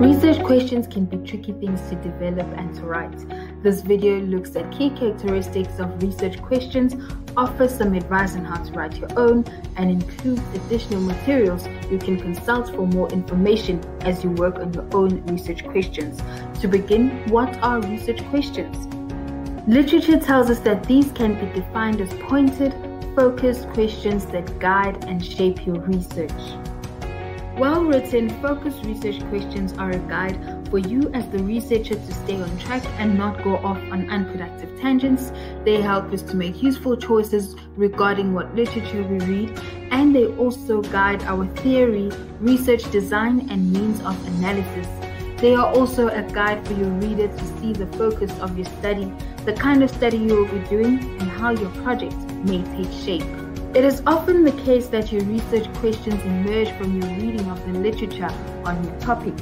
Research questions can be tricky things to develop and to write. This video looks at key characteristics of research questions, offers some advice on how to write your own, and includes additional materials you can consult for more information as you work on your own research questions. To begin, what are research questions? Literature tells us that these can be defined as pointed, focused questions that guide and shape your research. Well written, focused research questions are a guide for you as the researcher to stay on track and not go off on unproductive tangents. They help us to make useful choices regarding what literature we read, and they also guide our theory, research design, and means of analysis. They are also a guide for your reader to see the focus of your study, the kind of study you will be doing, and how your project may take shape. It is often the case that your research questions emerge from your reading of the literature on your topic.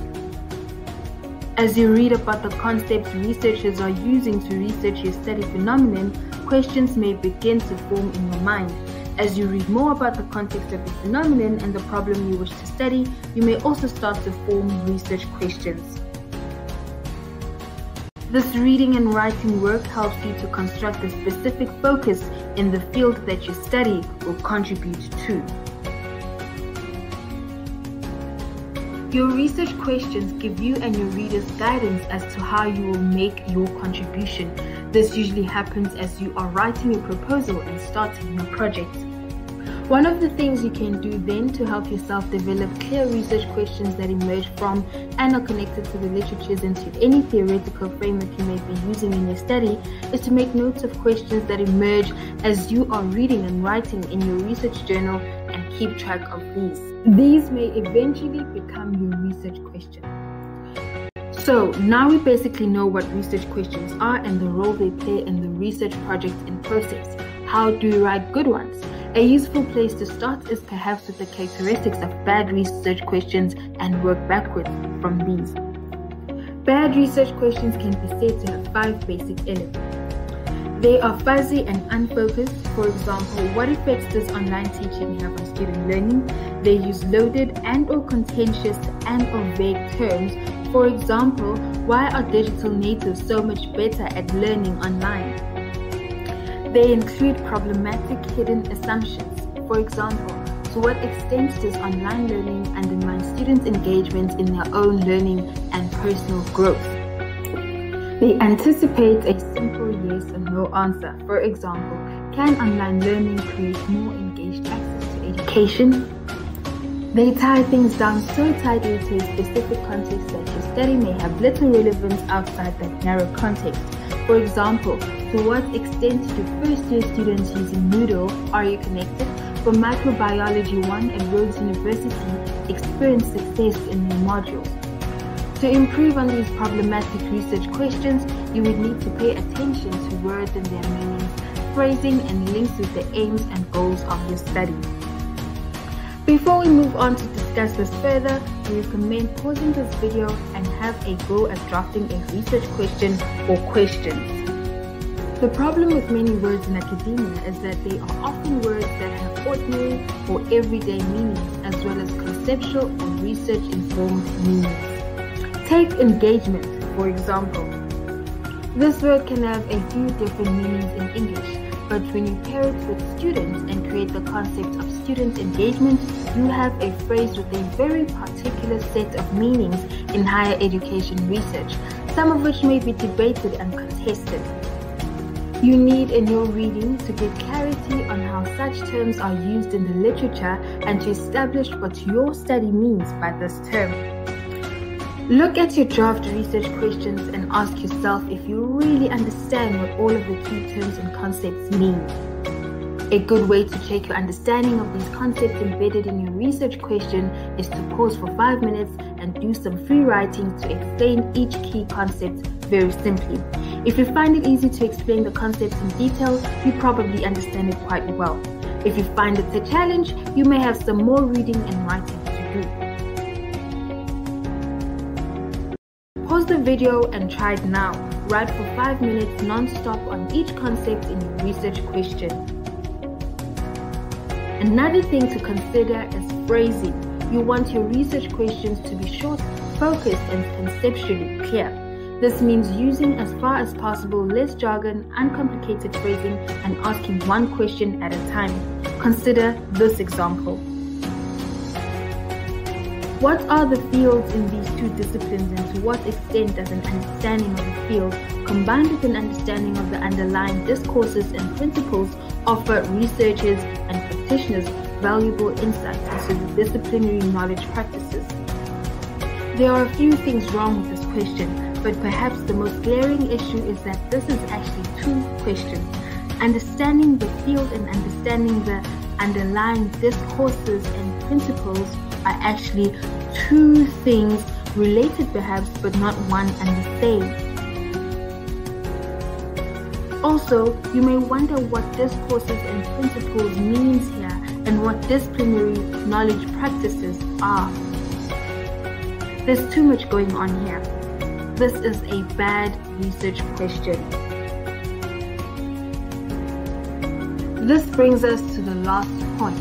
As you read about the concepts researchers are using to research your study phenomenon, questions may begin to form in your mind. As you read more about the context of the phenomenon and the problem you wish to study, you may also start to form research questions. This reading and writing work helps you to construct the specific focus in the field that you study will contribute to. Your research questions give you and your readers guidance as to how you will make your contribution. This usually happens as you are writing your proposal and starting your project. One of the things you can do then to help yourself develop clear research questions that emerge from and are connected to the literatures and to any theoretical framework you may be using in your study is to make notes of questions that emerge as you are reading and writing in your research journal and keep track of these. These may eventually become your research question. So now we basically know what research questions are and the role they play in the research project and process. How do you write good ones? A useful place to start is perhaps with the characteristics of bad research questions and work backwards from these. Bad research questions can be said to have five basic elements. They are fuzzy and unfocused. For example, what effects does online teaching have on student learning? They use loaded and or contentious and or vague terms. For example, why are digital natives so much better at learning online? They include problematic hidden assumptions. For example, to what extent does online learning undermine students' engagement in their own learning and personal growth? They anticipate a simple yes or no answer. For example, can online learning create more engaged access to education? They tie things down so tightly to a specific context that your study may have little relevance outside that narrow context. For example, to what extent do first year students using Moodle RUconnected? For Microbiology 1 at Rhodes University, experience success in their modules. To improve on these problematic research questions, you would need to pay attention to words and their meanings, phrasing, and links with the aims and goals of your study. Before we move on to discuss this further, we recommend pausing this video and have a go at drafting a research question or questions. The problem with many words in academia is that they are often words that have ordinary or everyday meanings as well as conceptual or research informed meanings. Take engagement, for example. This word can have a few different meanings in English, but when you pair it with students and create the concept of student engagement, you have a phrase with a very particular set of meanings in higher education research, some of which may be debated and contested. You need in your reading to get clarity on how such terms are used in the literature and to establish what your study means by this term. Look at your draft research questions and ask yourself if you really understand what all of the key terms and concepts mean. A good way to check your understanding of these concepts embedded in your research question is to pause for 5 minutes and do some free writing to explain each key concept very simply. If you find it easy to explain the concepts in detail, you probably understand it quite well. If you find it a challenge, you may have some more reading and writing to do. Pause the video and try it now. Write for 5 minutes non-stop on each concept in your research question. Another thing to consider is phrasing. You want your research questions to be short, focused and conceptually clear. This means using as far as possible less jargon, uncomplicated phrasing, and asking one question at a time. Consider this example. What are the fields in these two disciplines and to what extent does an understanding of the field combined with an understanding of the underlying discourses and principles offer researchers and practitioners valuable insights into the disciplinary knowledge practices? There are a few things wrong with this question, but perhaps the most glaring issue is that this is actually two questions. Understanding the field and understanding the underlying discourses and principles are actually two things related perhaps but not one and the same. Also, you may wonder what discourses and principles means here and what disciplinary knowledge practices are. There's too much going on here. This is a bad research question. This brings us to the last point.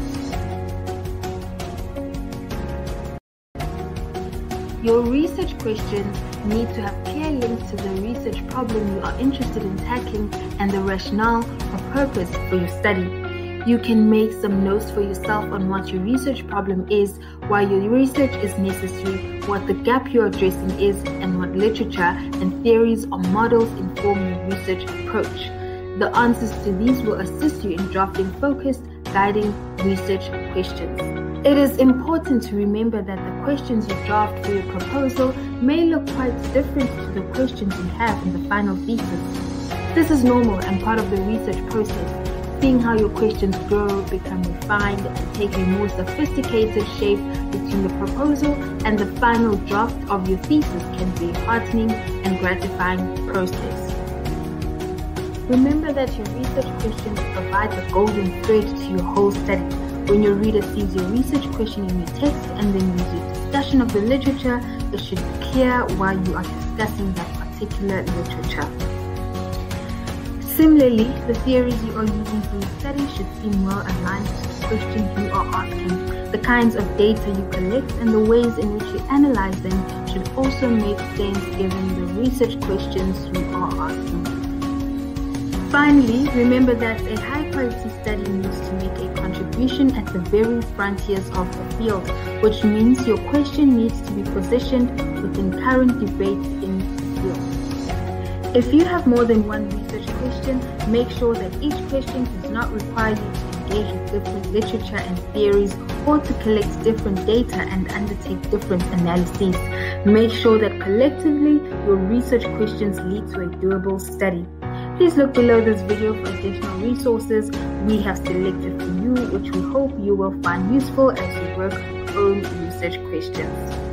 Your research questions need to have clear links to the research problem you are interested in tackling and the rationale or purpose for your study. You can make some notes for yourself on what your research problem is, why your research is necessary, what the gap you're addressing is, and what literature and theories or models inform your research approach. The answers to these will assist you in drafting focused, guiding research questions. It is important to remember that the questions you draft for your proposal may look quite different to the questions you have in the final thesis. This is normal and part of the research process. Seeing how your questions grow, become refined, and take a more sophisticated shape between the proposal and the final draft of your thesis can be a heartening and gratifying process. Remember that your research questions provide the golden thread to your whole study. When your reader sees your research question in your text and then reads your discussion of the literature, it should be clear why you are discussing that particular literature. Similarly, the theories you are using for your study should seem well aligned to the questions you are asking. The kinds of data you collect and the ways in which you analyze them should also make sense given the research questions you are asking. Finally, remember that a high quality study needs to make a contribution at the very frontiers of the field, which means your question needs to be positioned within current debates in. If you have more than one research question, make sure that each question does not require you to engage with different literature and theories or to collect different data and undertake different analyses. Make sure that collectively your research questions lead to a doable study. Please look below this video for additional resources we have selected for you, which we hope you will find useful as you work on your own research questions.